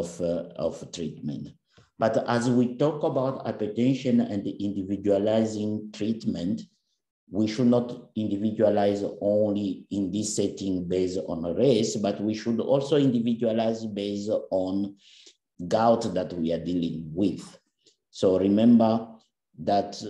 of, uh, of treatment. But as we talk about hypertension and individualizing treatment, we should not individualize only in this setting based on race, but we should also individualize based on gout that we are dealing with. So remember that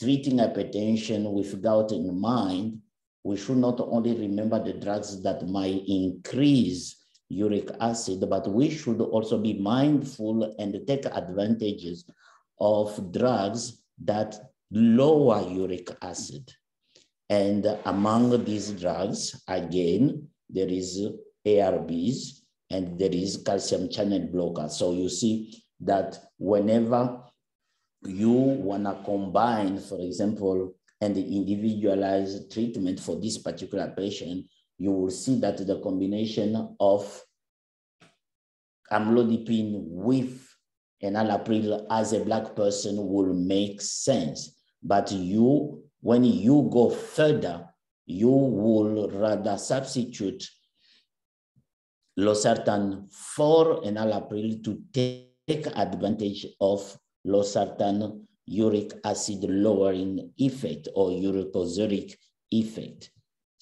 treating hypertension with gout in mind, we should not only remember the drugs that might increase uric acid, but we should also be mindful and take advantages of drugs that lower uric acid. And among these drugs, again, there is ARBs and there is calcium channel blocker. So you see that whenever you wanna combine, for example, and individualize treatment for this particular patient, you will see that the combination of amlodipine with enalapril as a black person will make sense. But you, when you go further, you will rather substitute losartan for enalapril to take advantage of losartan uric acid lowering effect or uricosuric effect.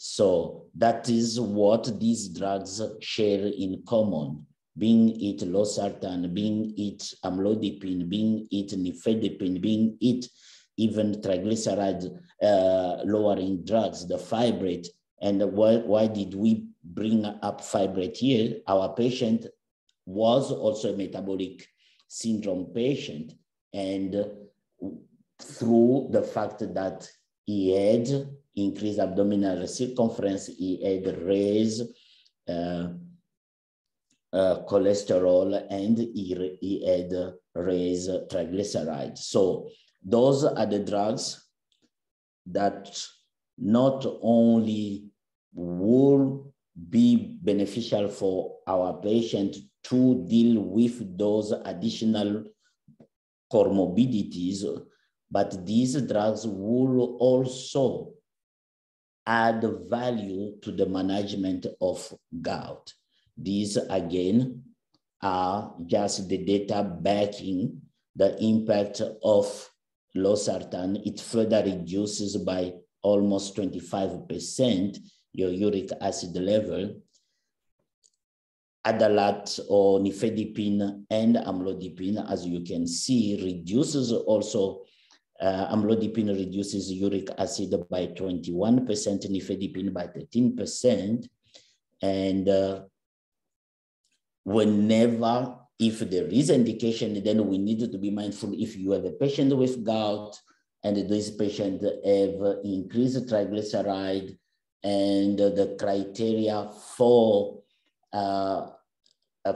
So that is what these drugs share in common, being it losartan, being it amlodipine, being it nifedipine, being it even triglyceride uh, lowering drugs, the fibrate. And why, why did we bring up fibrate here? Our patient was also a metabolic syndrome patient. And through the fact that he had increased abdominal circumference, he had raised uh, uh, cholesterol and he, he had raised triglycerides. So those are the drugs that not only will be beneficial for our patient to deal with those additional comorbidities, but these drugs will also add value to the management of gout. These again are just the data backing the impact of losartan, it further reduces by almost 25% your uric acid level. Adalat or nifedipine and amlodipine, as you can see, reduces also, uh, amlodipine reduces uric acid by 21%, nifedipine by 13%. And uh, whenever if there is indication, then we need to be mindful if you have a patient with gout and this patient have increased triglyceride and the criteria for uh,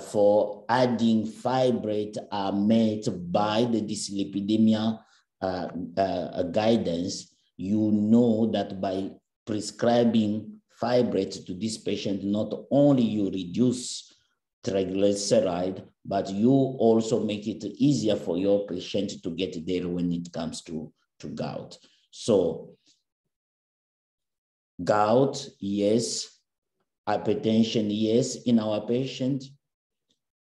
for adding fibrate are met by the dyslipidemia uh, uh, guidance, you know that by prescribing fibrates to this patient, not only you reduce triglyceride, but you also make it easier for your patient to get there when it comes to, to gout. So gout, yes. Hypertension, yes, in our patient.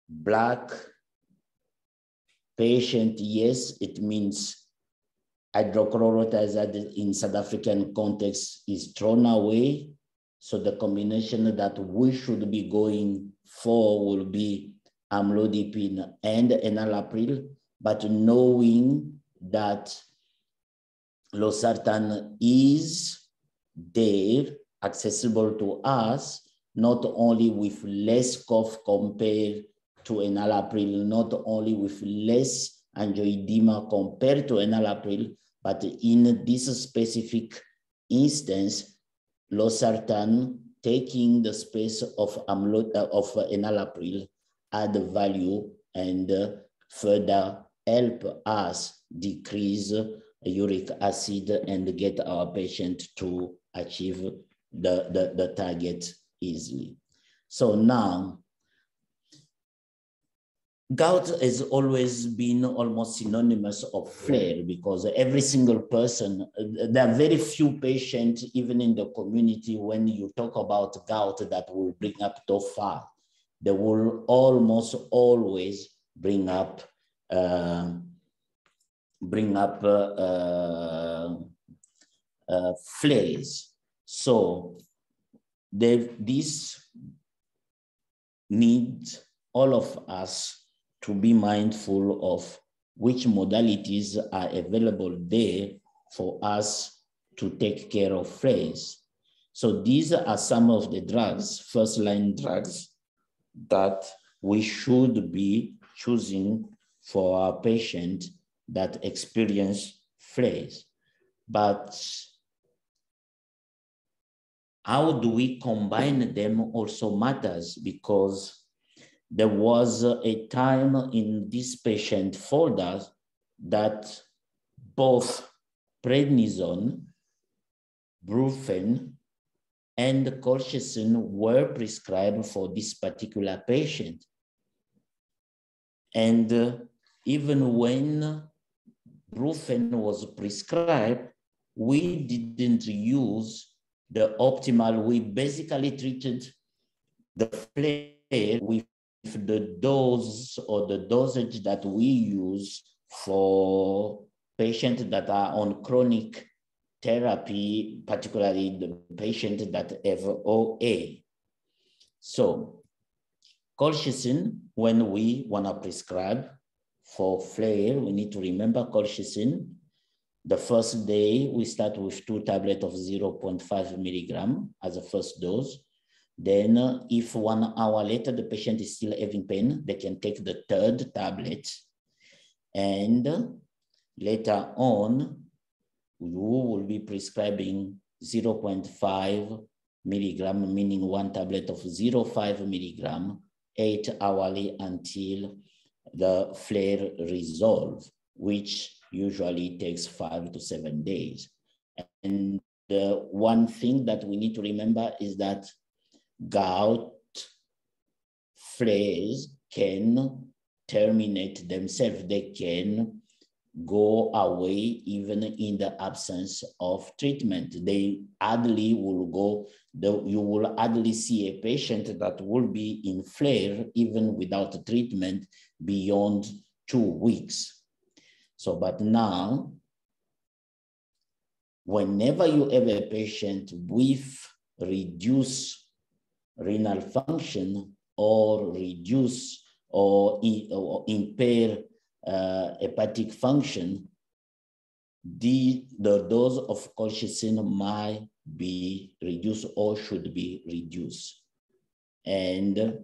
Black patient, yes, it means hydrochlorothiazide in South African context is thrown away. So the combination that we should be going for will be amlodipine and enalapril, but knowing that losartan is there, accessible to us, not only with less cough compared to enalapril, not only with less angioedema compared to enalapril, but in this specific instance, losartan taking the space of uh, of enalapril add value and further help us decrease uric acid and get our patient to achieve the, the, the target easily. So now, gout has always been almost synonymous of flare because every single person, there are very few patients, even in the community, when you talk about gout that will bring up tophi they will almost always bring up uh, bring up uh, uh, uh flares. So this needs all of us to be mindful of which modalities are available there for us to take care of flares. So these are some of the drugs, first line drugs, that we should be choosing for our patient that experience flares. But how do we combine them also matters because there was a time in this patient folder that both prednisone, brufen, and colchicine were prescribed for this particular patient. And uh, even when brufen was prescribed, we didn't use the optimal. We basically treated the flare with the dose or the dosage that we use for patients that are on chronic therapy, particularly the patient that have OA. So colchicine, when we wanna prescribe for flare, we need to remember colchicine. The first day, we start with two tablets of 0.5 milligram as a first dose. Then uh, if one hour later the patient is still having pain, they can take the third tablet. And uh, later on, you will be prescribing 0.5 milligram, meaning one tablet of 0.5 milligram, eight hourly until the flare resolve, which usually takes five to seven days. And the one thing that we need to remember is that gout flares can terminate themselves. They can go away even in the absence of treatment. They hardly will go, the, you will hardly see a patient that will be in flare even without treatment beyond two weeks. So, but now, whenever you have a patient with reduced renal function or reduce or, or impair uh, hepatic function, the, the dose of colchicine might be reduced or should be reduced. And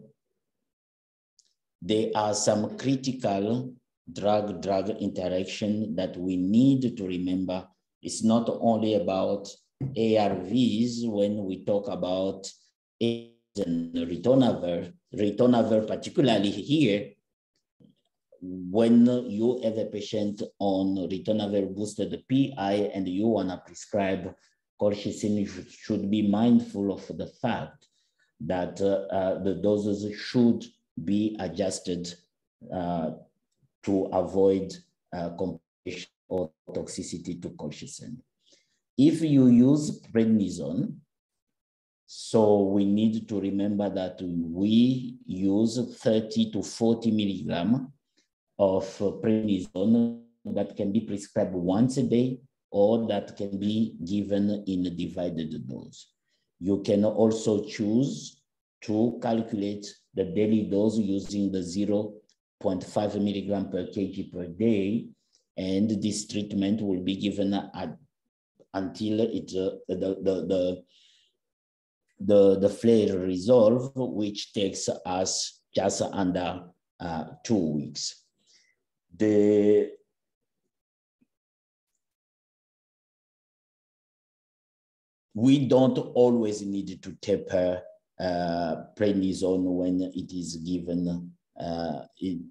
there are some critical drug-drug interaction that we need to remember. It's not only about ARVs when we talk about and ritonavir, ritonavir particularly here, when you have a patient on ritonavir boosted PI and you want to prescribe colchicine, you should be mindful of the fact that uh, uh, the doses should be adjusted uh, to avoid uh, complication or toxicity to colchicine. If you use prednisone, so we need to remember that we use 30 to 40 milligram of prednisone that can be prescribed once a day or that can be given in a divided dose. You can also choose to calculate the daily dose using the 0.5 milligram per kg per day. And this treatment will be given at, until it, uh, the, the, the, the, the flare resolve, which takes us just under uh, two weeks. The we don't always need to taper uh, prednisone when it is given uh, in,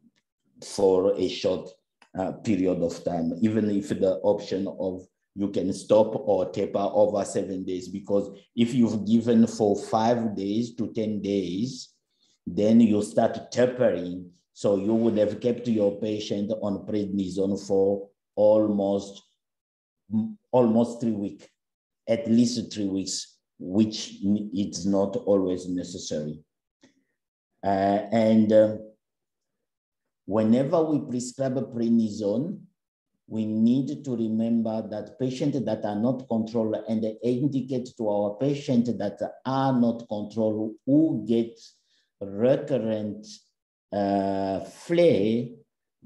for a short uh, period of time, even if the option of you can stop or taper over seven days, because if you've given for five days to 10 days, then you start tapering. So you would have kept your patient on prednisone for almost, almost three weeks, at least three weeks which it's not always necessary. Uh, and uh, whenever we prescribe prednisone, we need to remember that patients that are not controlled and indicate to our patients that are not controlled who get recurrent uh, flare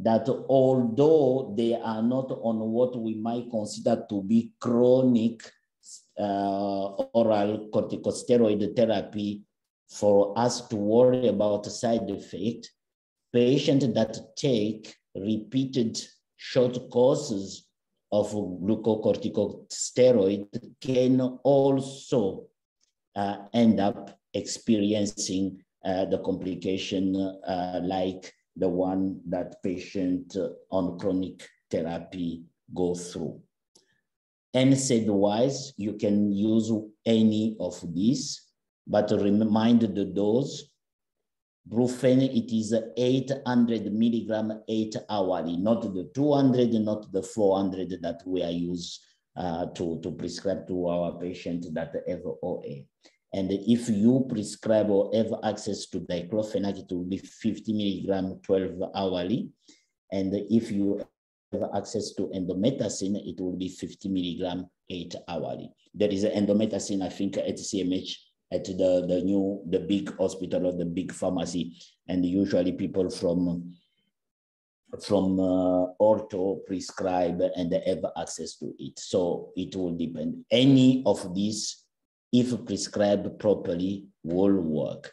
that although they are not on what we might consider to be chronic uh, oral corticosteroid therapy for us to worry about side effect, patients that take repeated short courses of glucocorticosteroid can also uh, end up experiencing uh, the complication uh, like the one that patient on chronic therapy go through. NSAID-wise, you can use any of these, but remind the dose Brufen, it is 800 milligram, eight hourly, not the 200, not the 400 that we are used uh, to, to prescribe to our patient that have OA. And if you prescribe or have access to diclofenac, it will be 50 milligram, 12 hourly. And if you have access to indomethacin, it will be 50 milligram, eight hourly. There is indomethacin, I think, at CMH at the, the new, the big hospital or the big pharmacy. And usually people from, from uh, ortho prescribe and have access to it. So it will depend. Any of these, if prescribed properly, will work.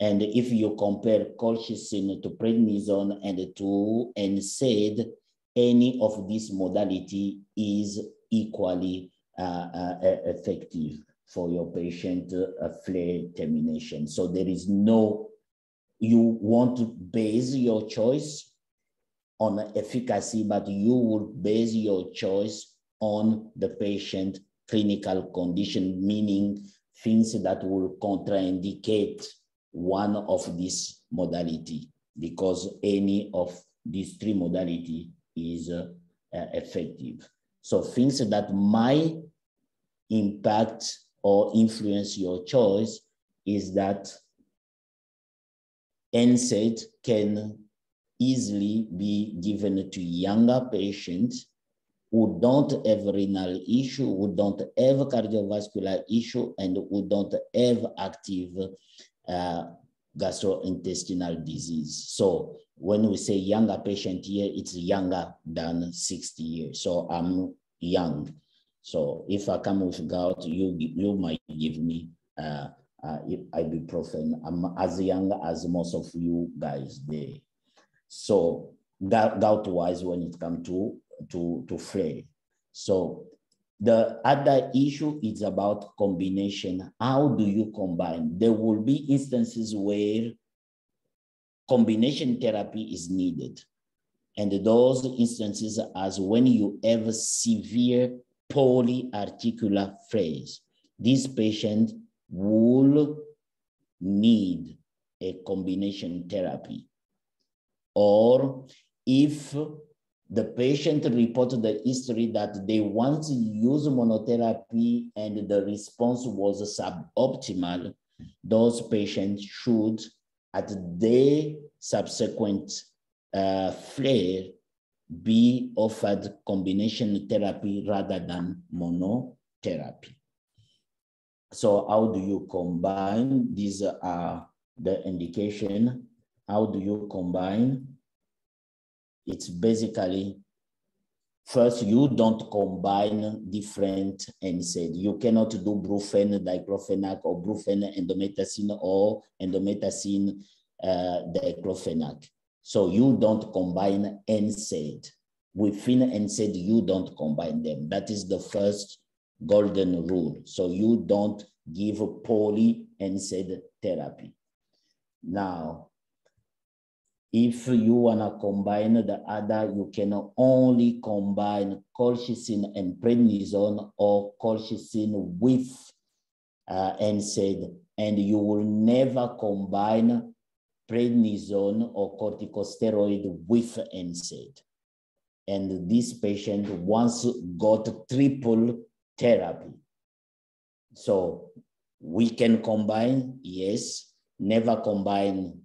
And if you compare colchicine to prednisone and to NSAID, any of this modality is equally uh, uh, effective for your patient uh, flare termination. So there is no, you want to base your choice on efficacy, but you will base your choice on the patient clinical condition, meaning things that will contraindicate one of this modality because any of these three modality is uh, effective. So things that might impact or influence your choice is that NSAID can easily be given to younger patients who don't have renal issue, who don't have cardiovascular issue, and who don't have active uh, gastrointestinal disease. So when we say younger patient here, it's younger than 60 years. So I'm young. So if I come with gout, you, you might give me uh, uh, ibuprofen. I'm as young as most of you guys there. So gout wise when it comes to, to, to flare. So the other issue is about combination. How do you combine? There will be instances where combination therapy is needed. And those instances as when you have severe polyarticular flares. This patient will need a combination therapy. Or if the patient reported the history that they once used monotherapy and the response was suboptimal, those patients should, at their subsequent uh, flare, be offered combination therapy rather than monotherapy. So how do you combine? These are the indication. How do you combine? It's basically, first, you don't combine different NSAID. You cannot do Brufen, diclofenac, or Brufen, indomethacin, or indomethacin, uh, diclofenac. So you don't combine NSAID. Within NSAID, you don't combine them. That is the first golden rule. So you don't give poly NSAID therapy. Now, if you wanna combine the other, you can only combine colchicine and prednisone or colchicine with uh, NSAID, and you will never combine prednisone or corticosteroid with NSAID. And this patient once got triple therapy. So we can combine, yes, never combine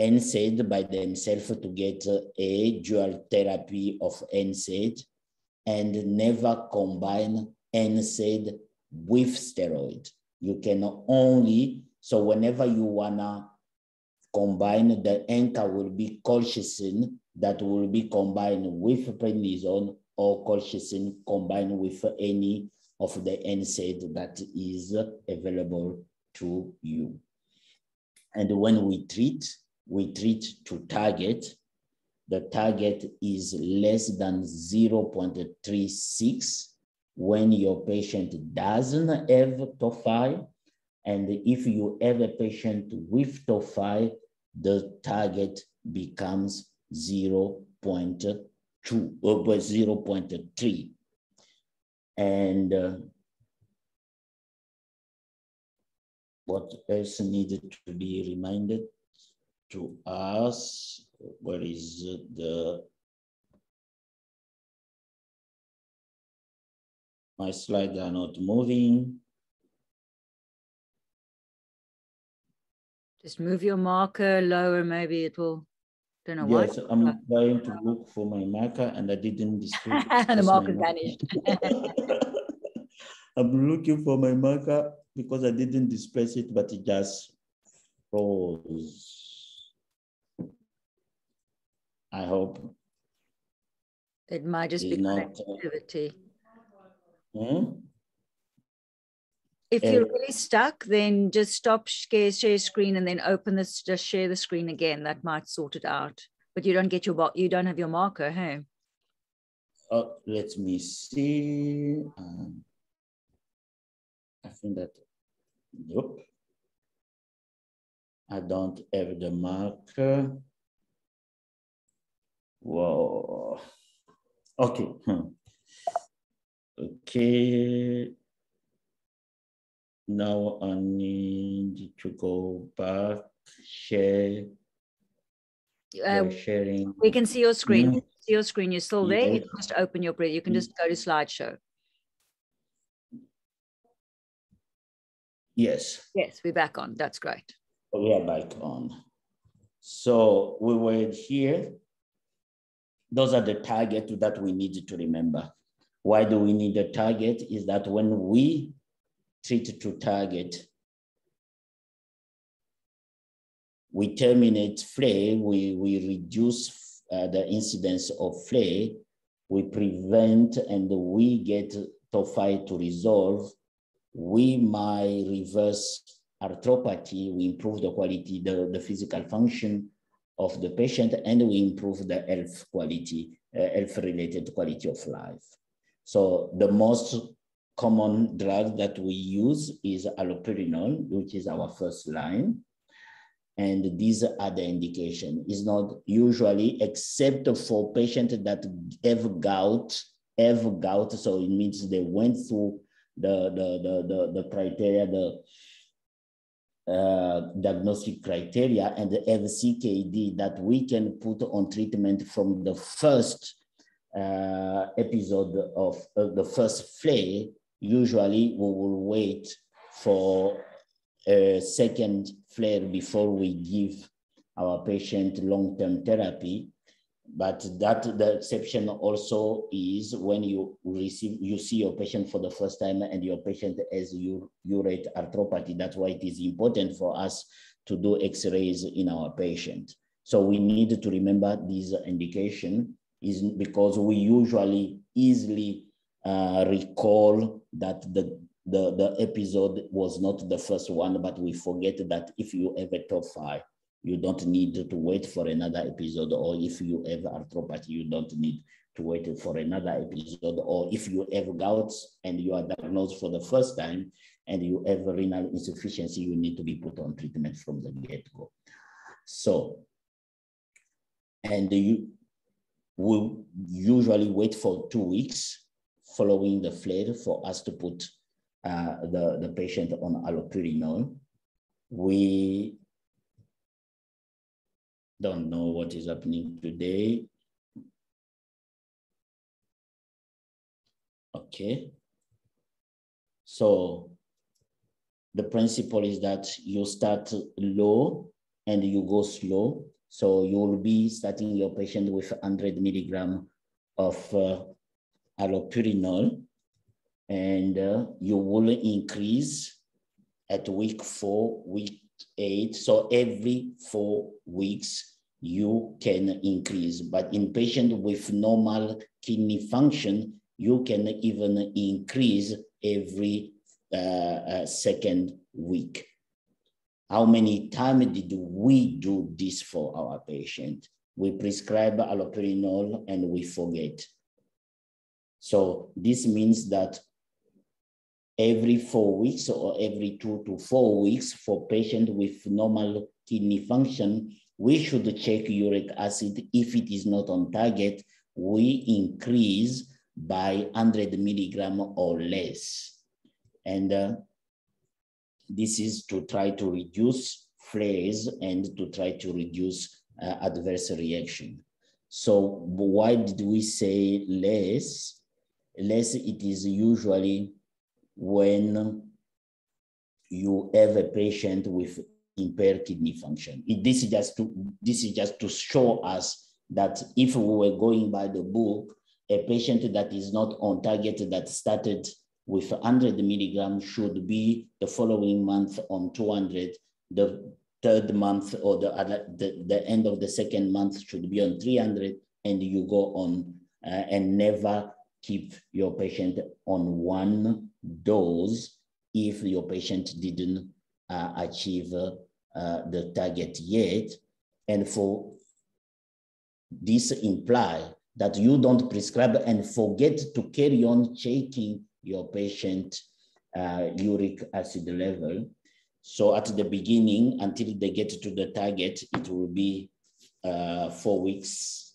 NSAID by themselves to get a dual therapy of NSAID and never combine NSAID with steroid. You can only, so whenever you wanna combine, the anchor will be colchicine that will be combined with prednisone or colchicine combined with any of the NSAID that is available to you. And when we treat, we treat to target. The target is less than 0.36 when your patient doesn't have tophi. And if you have a patient with tophi, the target becomes 0 0.2 or 0.3. And uh, what else needed to be reminded to us? Where is the my slides are not moving. Just move your marker lower, maybe it will, don't know yes, what. I'm trying to look for my marker and I didn't display. the marker vanished. I'm looking for my marker because I didn't displace it, but it just froze. I hope. It might just be not, connectivity. Hmm? If you're really stuck, then just stop share, share screen and then open this, just share the screen again. That might sort it out. But you don't get your, you don't have your marker, hey? Uh, let me see. Um, I think that, nope. I don't have the marker. Whoa. Okay. Hmm. Okay. Now I need to go back, share. Uh, sharing. we can see your screen. Mm. See your screen. You're still there. You can just open your, you can just go to slideshow. Yes. Yes, we're back on. That's great. we are back on. So we were here. Those are the targets that we need to remember. Why do we need a target? Is that when we treat to target, we terminate flare, we, we reduce uh, the incidence of flare, we prevent and we get tophi to resolve, we might reverse arthropathy, we improve the quality, the, the physical function of the patient, and we improve the health quality, uh, health-related quality of life. So the most common drug that we use is allopurinol, which is our first line. And these are the indication. It's not usually except for patients that have gout, have gout. So it means they went through the, the, the, the, the criteria, the uh, diagnostic criteria and have CKD that we can put on treatment from the first uh, episode of uh, the first flare, usually we will wait for a second flare before we give our patient long-term therapy. But that the exception also is when you receive, you see your patient for the first time and your patient has urate arthropathy. That's why it is important for us to do x-rays in our patient. So we need to remember this indication is because we usually easily uh, recall that the, the, the episode was not the first one, but we forget that if you have a tophi, you don't need to wait for another episode, or if you have arthropathy, you don't need to wait for another episode, or if you have gouts and you are diagnosed for the first time and you have renal insufficiency, you need to be put on treatment from the get-go. So, and you, we usually wait for two weeks following the flare for us to put uh, the, the patient on allopurinol. We don't know what is happening today. Okay. So the principle is that you start low and you go slow. So you will be starting your patient with 100 milligram of uh, allopurinol, and uh, you will increase at week four, week eight. So every four weeks, you can increase. But in patient with normal kidney function, you can even increase every uh, uh, second week. How many times did we do this for our patient? We prescribe allopurinol and we forget. So this means that every four weeks or every two to four weeks for patient with normal kidney function, we should check uric acid. If it is not on target, we increase by 100 milligram or less. And uh, this is to try to reduce flares and to try to reduce uh, adverse reaction. So why did we say less? Less it is usually when you have a patient with impaired kidney function. It, this is just to this is just to show us that if we were going by the book, a patient that is not on target that started with 100 milligram should be the following month on 200. The third month or the, the, the end of the second month should be on 300 and you go on uh, and never keep your patient on one dose if your patient didn't uh, achieve uh, the target yet. And for this imply that you don't prescribe and forget to carry on checking your patient uh, uric acid level. So at the beginning, until they get to the target, it will be uh, four weeks.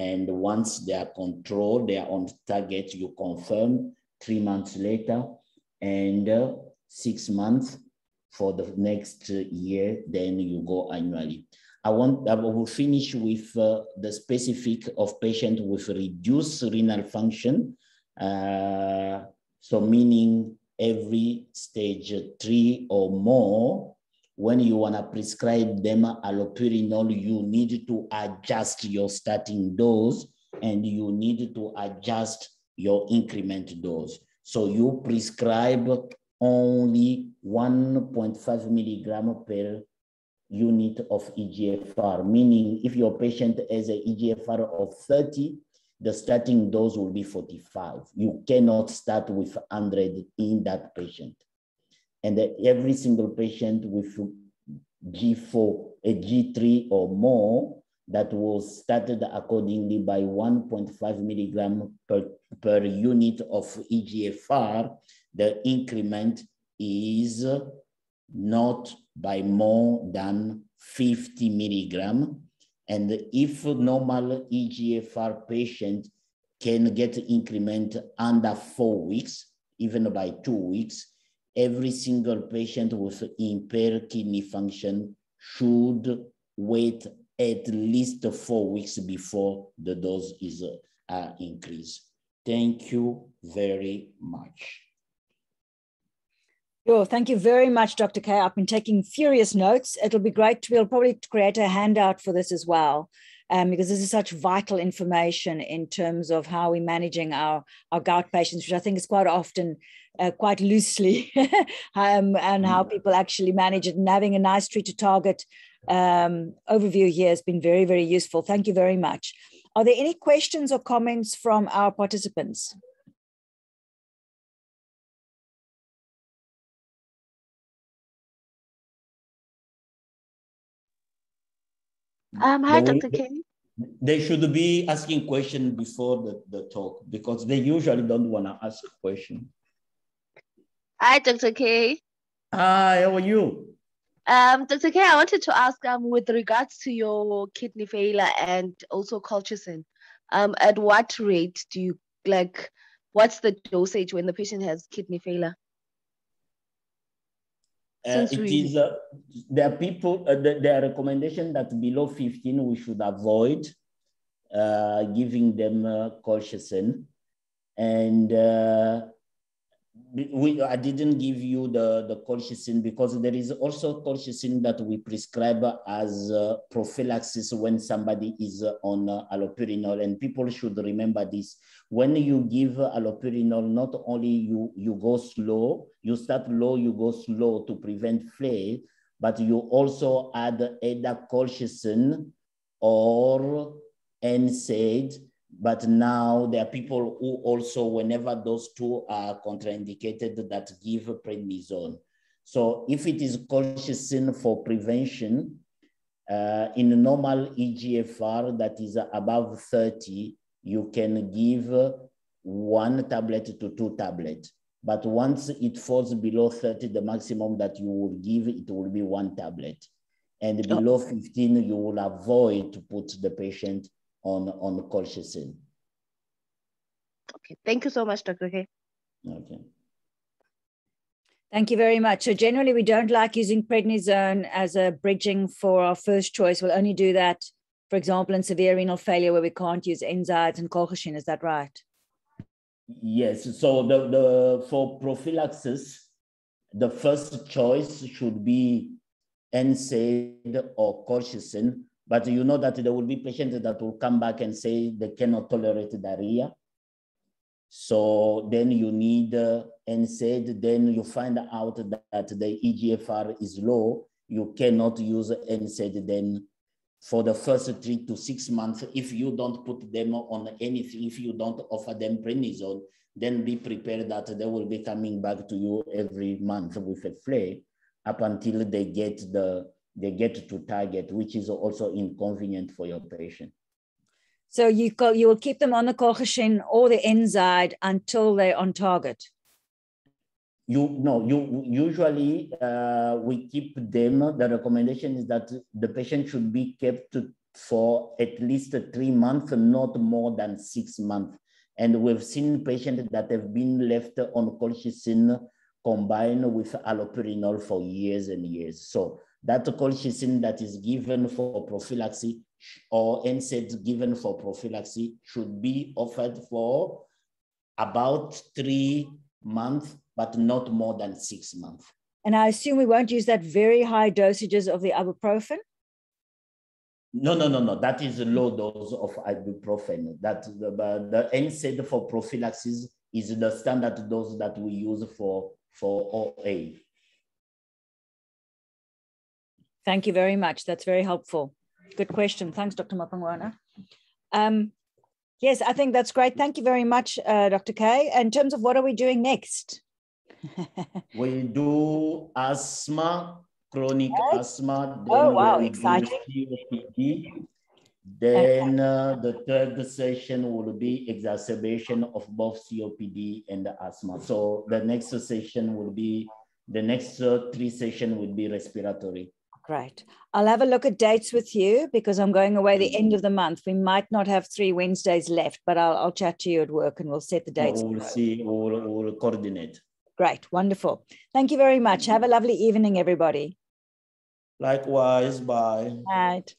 And once they are controlled, they are on target, you confirm three months later and uh, six months for the next year, then you go annually. I want, I will finish with uh, the specific of patient with reduced renal function. Uh, so meaning every stage three or more, when you wanna prescribe them allopurinol, you need to adjust your starting dose and you need to adjust your increment dose. So you prescribe only 1.5 milligram per unit of EGFR, meaning if your patient has an EGFR of 30, the starting dose will be 45. You cannot start with 100 in that patient. And every single patient with G4, a G3 or more that was started accordingly by 1.5 milligram per, per unit of EGFR, the increment is not by more than 50 milligram. And if normal EGFR patient can get increment under four weeks, even by two weeks, every single patient with impaired kidney function should wait at least four weeks before the dose is uh, increased. Thank you very much. Sure. Thank you very much, Dr. K. I've been taking furious notes. It'll be great to able probably create a handout for this as well, um, because this is such vital information in terms of how we're managing our, our gout patients, which I think is quite often uh, quite loosely, um, and how people actually manage it. And having a nice treat to target um, overview here has been very, very useful. Thank you very much. Are there any questions or comments from our participants? Um, hi, Dr. K. They should be asking questions before the, the talk because they usually don't want to ask a question. Hi, Dr. K. Hi, how are you? Um, Dr. K, I wanted to ask um, with regards to your kidney failure and also colchicine, um, at what rate do you like, what's the dosage when the patient has kidney failure? Uh, it we... is, uh, there are people, uh, there are recommendation that below 15 we should avoid uh, giving them uh, colchicine. And uh, we, I didn't give you the, the colchicine because there is also colchicine that we prescribe as uh, prophylaxis when somebody is on uh, allopurinol. And people should remember this. When you give allopurinol, not only you, you go slow, you start low, you go slow to prevent flare, but you also add either colchicine or NSAID but now there are people who also, whenever those two are contraindicated, that give prednisone. So if it is colchicine for prevention, uh, in normal EGFR that is above 30, you can give one tablet to two tablets. But once it falls below 30, the maximum that you will give, it will be one tablet. And oh. below 15, you will avoid to put the patient on, on colchicine. Okay, thank you so much, Dr. K. Okay. Thank you very much. So generally, we don't like using prednisone as a bridging for our first choice. We'll only do that, for example, in severe renal failure where we can't use NSAIDs and colchicine. Is that right? Yes. So the, the for prophylaxis, the first choice should be NSAID or colchicine but you know that there will be patients that will come back and say they cannot tolerate diarrhea. So then you need uh, NSAID, then you find out that the EGFR is low, you cannot use NSAID then for the first three to six months. If you don't put them on anything, if you don't offer them prednisone, then be prepared that they will be coming back to you every month with a flare up until they get the they get to target, which is also inconvenient for your patient. So you go, you will keep them on the colchicine or the NSAID until they're on target. You no, you usually uh, we keep them. The recommendation is that the patient should be kept for at least three months, not more than six months. And we've seen patients that have been left on colchicine combined with allopurinol for years and years. So that colchicine that is given for prophylaxis or NSAID given for prophylaxis should be offered for about three months, but not more than six months. And I assume we won't use that very high dosages of the ibuprofen? No, no, no, no. That is a low dose of ibuprofen. That the, the NSAID for prophylaxis is the standard dose that we use for, for OA. Thank you very much. That's very helpful. Good question. Thanks, Dr. Mapangwana. Um, yes, I think that's great. Thank you very much, uh, Dr. Kay. In terms of what are we doing next? we do asthma, chronic right. asthma. oh, wow, exciting. Then uh, the third session will be exacerbation of both COPD and asthma. So the next session will be, the next uh, three session will be respiratory. Great. I'll have a look at dates with you because I'm going away the end of the month. We might not have three Wednesdays left, but I'll, I'll chat to you at work and we'll set the dates. We'll see, we'll, we'll coordinate. Great. Wonderful. Thank you very much. Have a lovely evening, everybody. Likewise. Bye. Right.